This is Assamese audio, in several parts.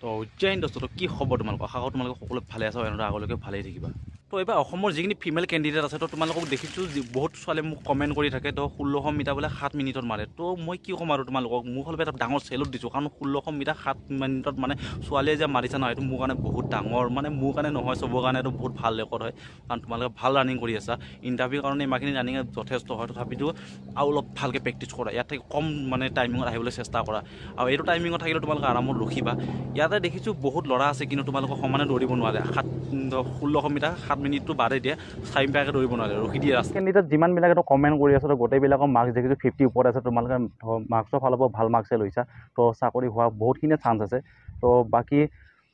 তো উজ্জয়ন দোস্ত কি খবৰ তোমালোকৰ? আশা কৰোঁ তোমালোকে সকলো ভালে আছা এনেদৰে আগলৈকে ভালেই থাকিবা। তো এইবাৰ অসমৰ যিখিনি ফিমেল কেণ্ডিডেট আছে তো তোমালোকক দেখিছোঁ বহুত ছোৱালীয়ে মোক কমেণ্ট কৰি থাকে তো ষোল্লশ মিটাৰ বোলে সাত মিনিটত মাৰে। তো মই কি ক'ম আৰু তোমালোকক? মোৰ ফালৰ পৰা এটা ডাঙৰ চেলুট দিছোঁ কাৰণ ষোল্লশ মিটাৰ সাত মিনিটত মানে ছোৱালীয়ে যে মাৰিছে নহয় এইটো মোৰ কাৰণে বহুত ডাঙৰ। মানে মোৰ কাৰণে নহয় চবৰ কাৰণে এইটো বহুত ভাল ৰেকৰ্ড হয় কাৰণ তোমালোকে ভাল ৰানিং কৰি আছা। ইণ্টাৰভিউৰ কাৰণে ইমানখিনি ৰানিং যথেষ্ট হয় তথাপিতো আৰু অলপ ভালকৈ প্ৰেক্টিছ কৰা। ইয়াত থাকি কম মানে টাইমিঙত আহিবলৈ চেষ্টা কৰা। আৰু এইটো টাইমিঙত থাকিলে তোমালোকে আৰামত ৰখিবা। ইয়াতে দেখিছোঁ বহুত ল'ৰা আছে কিন্তু তোমালোকক সমানে দৌৰিব নোৱাৰে। সাত ষোল্লশ মিটাৰ সাত মিনিটটো বাদেই দিয়ে চাৰি মিটাৰকৈ দৌৰিব নোৱাৰে ৰখি দিয়ে ৰাস্তা কেণ্ডিডেট যিমানবিলাকে তো কমেণ্ট কৰি আছে তো গোটেইবিলাকৰ মাৰ্কছ দেখিছোঁ ফিফটি ওপৰত আছে তোমালোকে মাৰ্কছৰ ফালৰ পৰা ভাল মাৰ্কছে লৈছা। তো চাকৰি হোৱা বহুতখিনিয়ে চান্স আছে। তো বাকী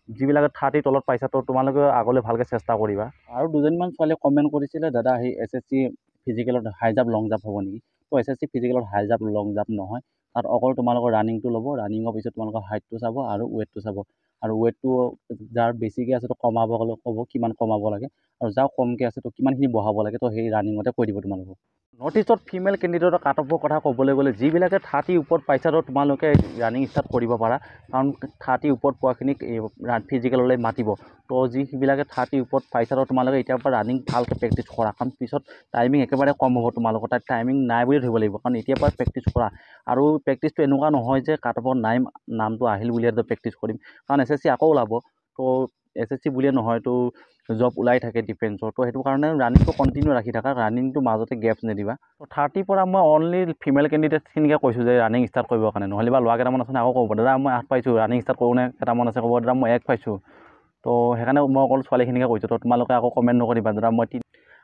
যিবিলাকে থাৰ্টিৰ তলত পাইছা তো তোমালোকে আগলৈ ভালকৈ চেষ্টা কৰিবা। আৰু দুজনীমান ছোৱালীয়ে কমেণ্ট কৰিছিলে দাদা সেই এছ এছ চি ফিজিকেলত হাই জাম্প লং জাম্প হ'ব নেকি? তো এছ এছ চি ফিজিকেলত হাই জাম্প লং জাম্প নহয়। তাত অকল তোমালোকৰ ৰানিংটো ল'ব ৰানিঙৰ পিছত তোমালোকৰ হাইটটো চাব আৰু ৱেটটো চাব। আৰু ৱেটটো যাৰ বেছিকৈ আছে তো কমাব ক'ব কিমান কমাব লাগে। আৰু যাৰ কমকৈ আছে তো কিমানখিনি বঢ়াব লাগে তো সেই ৰানিঙতে কৈ দিব তোমালোকক। নৰ্থ ইষ্টত ফিমেল কেণ্ডিডেটৰ কাট অফৰ কথা ক'বলৈ গ'লে যিবিলাকে থাৰ্টিৰ ওপৰত পাইছা তো তোমালোকে ৰানিং ষ্টাৰ্ট কৰিব পাৰা। কাৰণ থাৰ্টিৰ ওপৰত পোৱাখিনিক ফিজিকেললৈ মাতিব। তো যিবিলাকে থাৰ্টিৰ ওপৰত পাইছা তো তোমালোকে এতিয়াৰ পৰা ৰানিং ভালকৈ প্ৰেক্টিছ কৰা। কাৰণ পিছত টাইমিং একেবাৰে কম হ'ব তোমালোকৰ। তাত টাইমিং নাই বুলি ধৰিব লাগিব। কাৰণ এতিয়াৰ পৰা প্ৰেক্টিছ কৰা। আৰু প্ৰেক্টিছটো এনেকুৱা নহয় যে কাট অফৰ নাই নামটো আহিল বুলিয়ে প্ৰেক্টিছ কৰিম। কাৰণ এছ এছ চি আকৌ ওলাব। তো এছ এছ চি বুলিয়ে নহয় তো জব ওলাই থাকে ডিফেন্সৰ তো সেইটো কাৰণে ৰানিংটো কণ্টিনিউ ৰাখি থাকা ৰানিংটো মাজতে গেপছ নিদিবা। তো থাৰ্টিৰ পৰা মই অনলি ফিমেল কেণ্ডিডেটখিনিকে কৈছোঁ যে ৰানিং ষ্টাৰ্ট কৰিবৰ কাৰণে। নহ'লে বা ল'ৰা কেইটামান আছে আকৌ ক'ব দাদা মই আঠ পাইছোঁ ৰানিং ষ্টাৰ্ট কৰোঁ নে কেইটামান আছে? ক'ব দাদা মই এক পাইছোঁ। তো সেইকাৰণে মই অকল ছোৱালীখিনিকে কৈছোঁ। তো তোমালোকে আকৌ কমেণ্ট নকৰিবা দাদা মই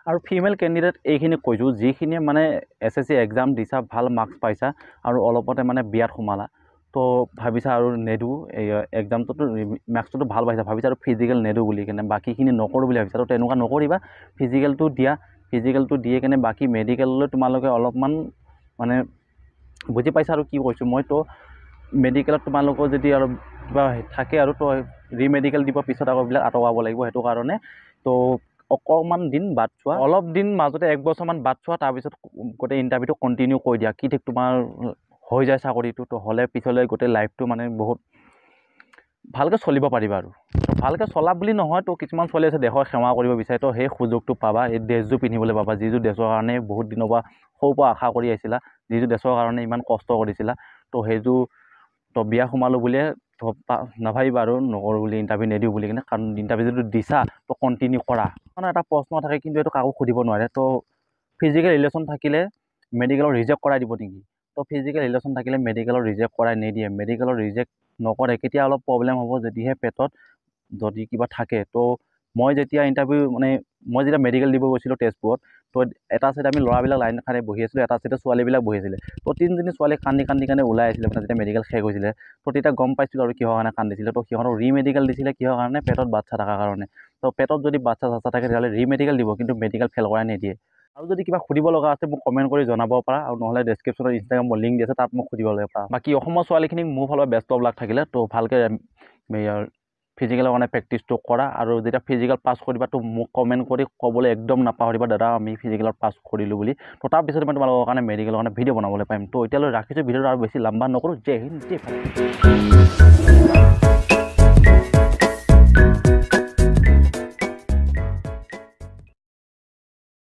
আৰু ফিমেল কেণ্ডিডেট এইখিনি কৈছোঁ যিখিনিয়ে মানে এছ এছ চি এক্সাম দিছা ভাল মাৰ্কছ পাইছা আৰু অলপতে মানে বিয়াত সোমালা। তো ভাবিছা আৰু নেদো এই এক্সামটোতো মাৰ্কছটোতো ভাল পাইছা ভাবিছা আৰু ফিজিকেল নেদো বুলি কেনে বাকীখিনি নকৰোঁ বুলি ভাবিছা তো তেনেকুৱা নকৰিবা ফিজিকেলটো দিয়া ফিজিকেলটো দিয়ে কেনে বাকী মেডিকেললৈ তোমালোকে অলপমান মানে বুজি পাইছা আৰু কি কৈছোঁ মই তো মেডিকেলত তোমালোকৰ যদি আৰু কিবা থাকে আৰু তো ৰিমেডিকেল দিব পিছত আকৌ এইবিলাক আঁতৰাব লাগিব সেইটো কাৰণে তো অকণমান দিন বাদ চোৱা অলপ দিন মাজতে এক বছৰমান বাদ চোৱা তাৰপিছত গোটেই ইণ্টাৰভিউটো কণ্টিনিউ কৰি দিয়া কি ঠিক তোমাৰ হৈ যায় চাকৰিটো তো হ'লে পিছলৈ গোটেই লাইফটো মানে বহুত ভালকৈ চলিব পাৰিবা আৰু। ভালকৈ চলা বুলি নহয় তো কিছুমান ছোৱালী আছে দেশৰ সেৱা কৰিব বিচাৰে তো সেই সুযোগটো পাবা এই ড্ৰেছযোৰ পিন্ধিবলৈ পাবা যিযোৰ ড্ৰেছৰ কাৰণে বহুত দিনৰ পৰা সৰুৰ পৰা আশা কৰি আহিছিলা যিযোৰ ড্ৰেছৰ কাৰণে ইমান কষ্ট কৰিছিলা তো সেইযোৰ তো বিয়া সোমালোঁ বুলিয়ে নাভাবিবা আৰু নকৰোঁ বুলি ইণ্টাৰভিউ নিদিওঁ বুলি কিনে কাৰণ ইণ্টাৰভিউ যদি দিছা তো কণ্টিনিউ কৰা। মানে এটা প্ৰশ্ন থাকে কিন্তু এইটো কাকো সুধিব নোৱাৰে তো ফিজিকেল ৰিলেশ্যন থাকিলে মেডিকেলৰ ৰিজেক্ট কৰাই দিব নেকি? তো ফিজিকেল ৰিলেশ্যন থাকিলে মেডিকেলৰ ৰিজেক্ট কৰাই নিদিয়ে। মেডিকেলৰ ৰিজেক্ট নকৰে কেতিয়া অলপ প্ৰব্লেম হ'ব যদিহে পেটত যদি কিবা থাকে। তো মই যেতিয়া ইণ্টাৰভিউ মানে মই যেতিয়া মেডিকেল দিব গৈছিলোঁ তেজপুৰত তো এটা ছাইডে আমি ল'ৰাবিলাক লাইন খানে বহি আছিলোঁ এটা ছাইডে ছোৱালীবিলাক বহি আছিলে। তো তিনিজনী ছোৱালী কান্দি কান্দি কাৰণে ওলাই আহিছিলে মানে যেতিয়া মেডিকেল শেষ হৈছিলে। তো তেতিয়া গম পাইছিলোঁ আৰু কিহৰ কাৰণে কান্দিছিলে। তো সিহঁতক ৰিমেডিকেল দিছিলে কিহৰ কাৰণে? পেটত বাচ্ছা থকাৰ কাৰণে। তো পেটত যদি বাচ্ছা চাচ্ছা থাকে তেতিয়াহ'লে ৰিমেডিকেল দিব কিন্তু মেডিকেল ফেল কৰাই নিদিয়ে। আৰু যদি কিবা সুধিব লগা আছে মোক কমেণ্ট কৰি জনাব পাৰা। আৰু নহ'লে ডেছক্ৰিপশ্যনত ইনষ্টাগ্ৰামৰ লিংক দি আছে তাত মোক সুধিবলৈ পাৰা। বাকী অসমৰ ছোৱালীখিনিক মোৰ ফালৰ অফ লাক থাকিলে তো ভালকৈ ফিজিকেলৰ কাৰণে প্ৰেক্টিছটো কৰা। আৰু যেতিয়া ফিজিকেল পাছ কৰিবা তো মোক কমেণ্ট কৰি ক'বলৈ একদম নাপাহৰিবা দাদা আমি ফিজিকেলত পাছ কৰিলোঁ বুলি। তো তাৰপিছত মই তোমালোকৰ কাৰণে মেডিকেলৰ কাৰণে ভিডিঅ' বনাবলৈ পাৰিম। তো এতিয়ালৈ ৰাখিছোঁ ভিডিঅ'টো আৰু বেছি লাম্বা নকৰোঁ। জয় হিন্দ